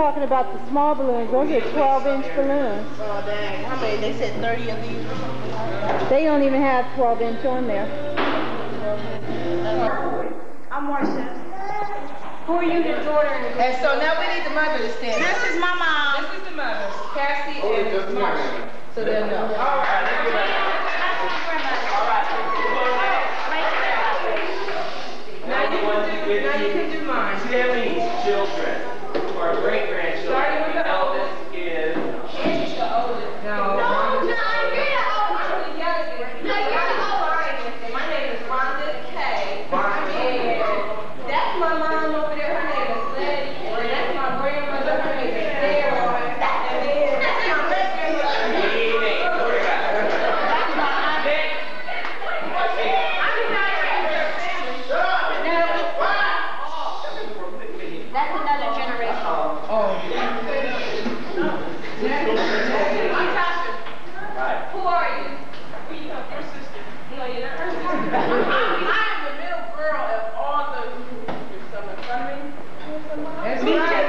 talking about the small balloons. Those are 12 inch balloons. Oh, dang. How many? They said 30 of these They don't even have 12 inch on there. I'm Marcia. Who are you, your daughter? And so now we need the mother to stand. This is my mom. This is the mother. Cassie and Marcia. So they'll know. All right. Who are you? We well, are your sister. No, you're not her sister. I am the middle girl of all the who is someone coming? That's me. Right.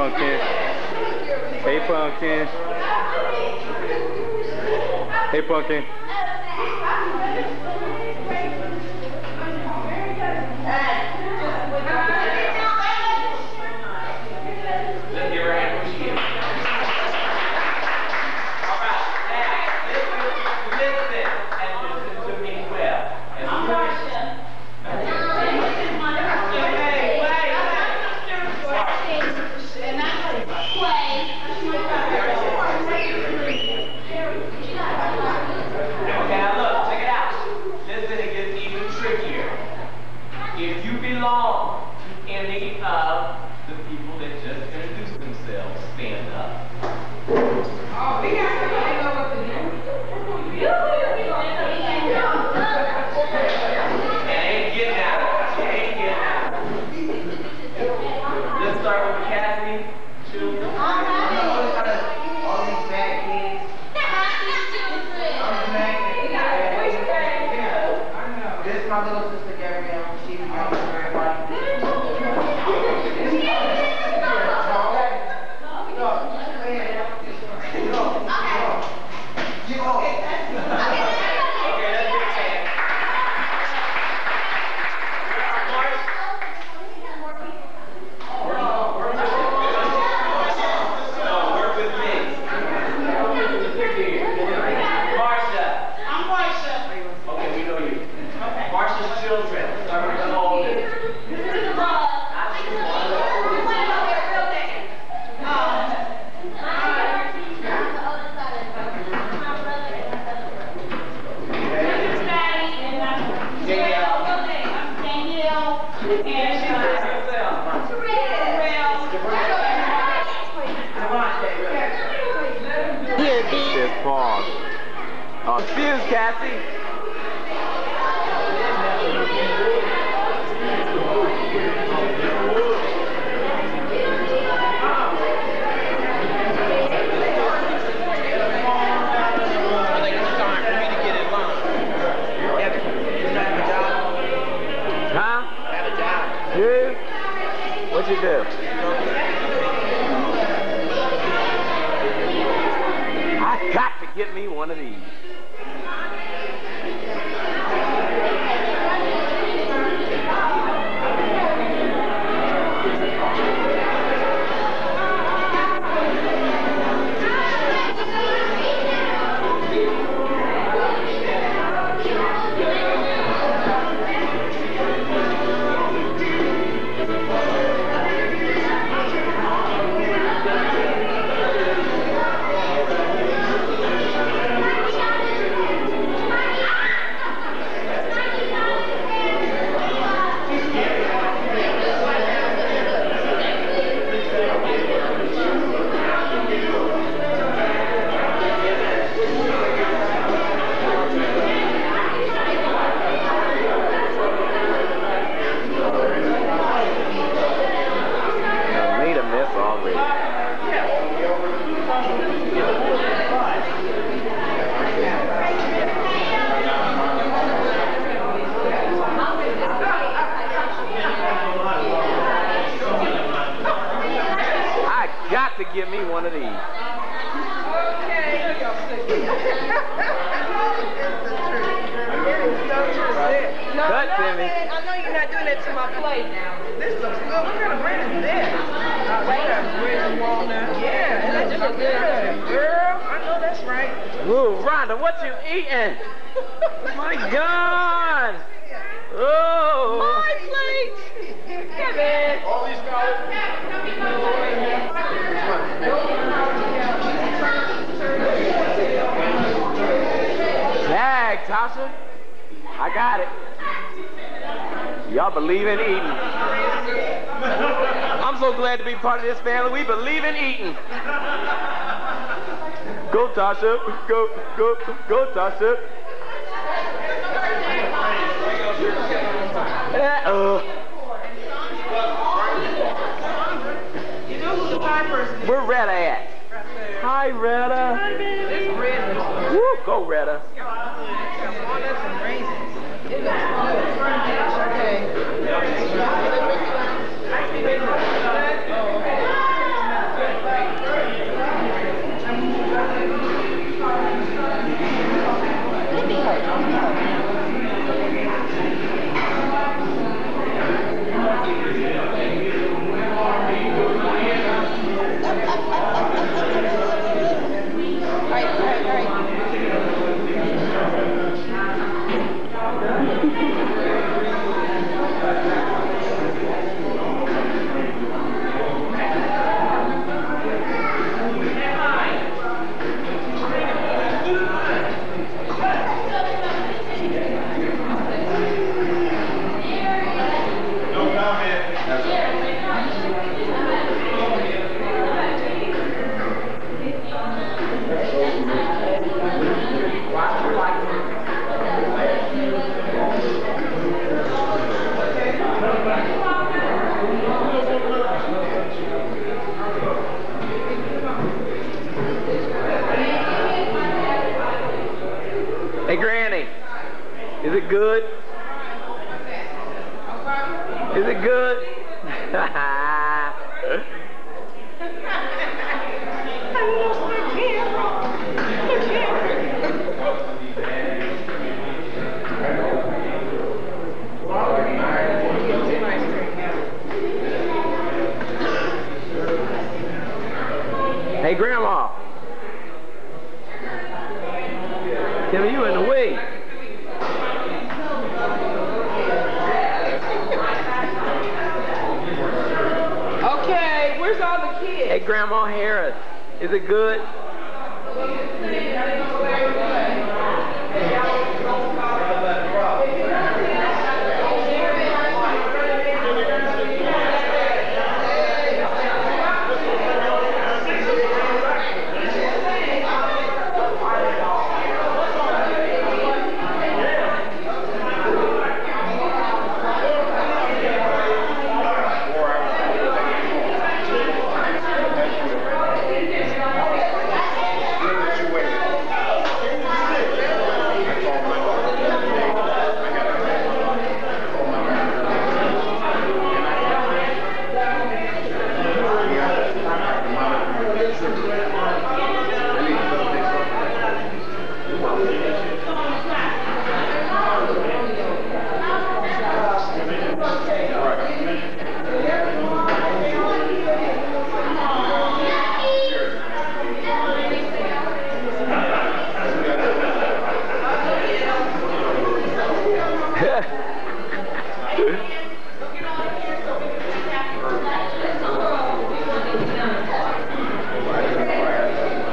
Pumpkin. Hey, Pumpkin. Hey, Pumpkin. Eating? My God. Oh. My plate. Kevin. All these Tag, Tasha. I got it. Y'all believe in eating. I'm so glad to be part of this family. We believe in eating. Go, Tasha. Go, go, go, Tasha. Uh, where Retta at? Hi, Retta. Woo, go, Retta. Okay. All right, all right, all right. No comment. Hey, Granny. Is it good? Is it good? hey, Grandma. Timmy, you in the way. Okay, where's all the kids? Hey, Grandma Harris. Is it good?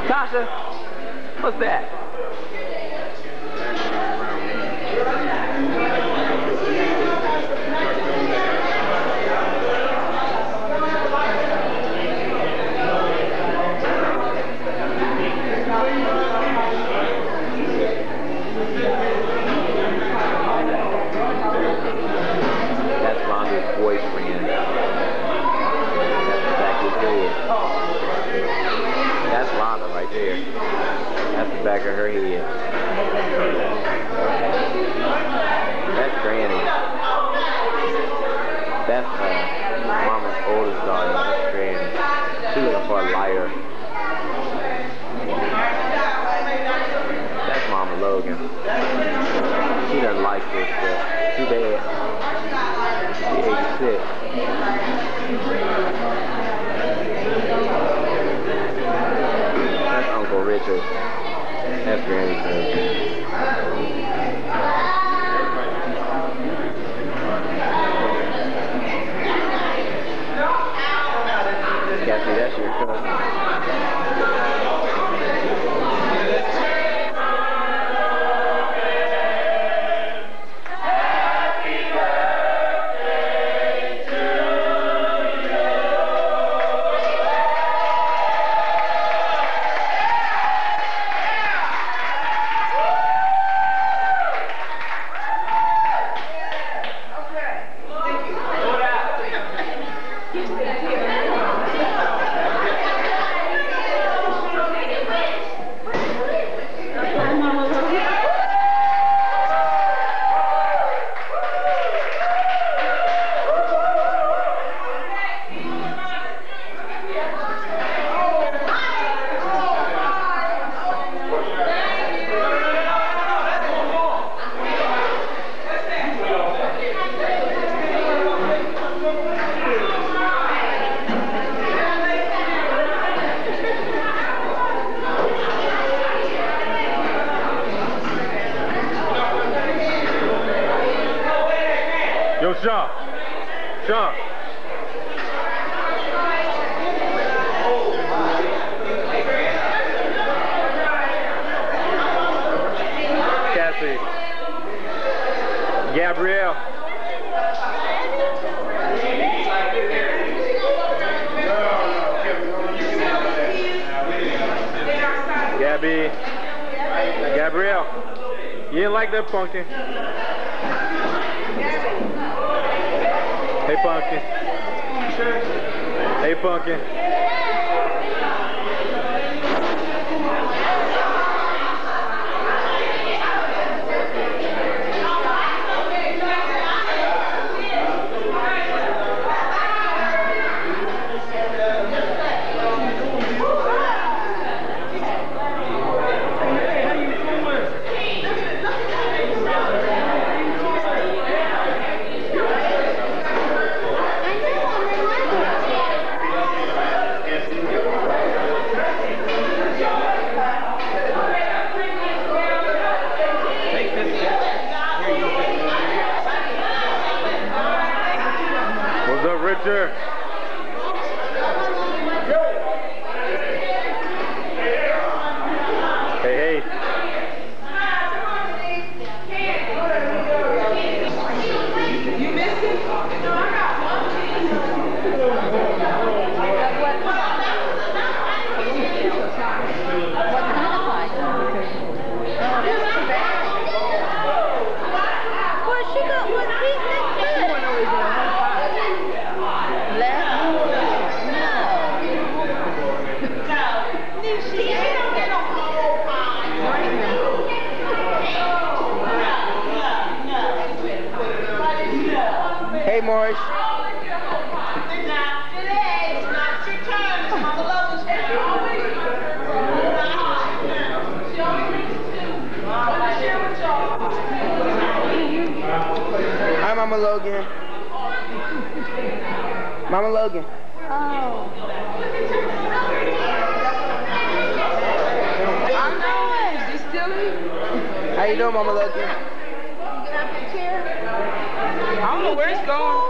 Tasha, what's that? That's Rhonda's boyfriend. That's the back of his head. That's Rhonda right there. That's the back of her head. That's Granny. That's uh, Mama's oldest daughter. That's Granny. She's looking for a lighter. That's Uncle Richard. That's Granny's husband. Yo, Sean. Sean. Cassie. Gabrielle. Gabby. Gabrielle. You didn't like that pumpkin? Hey, pumpkin. Hey, pumpkin. Oh. How you doing, Mama Lucky? You get out the chair? I don't know where it's going.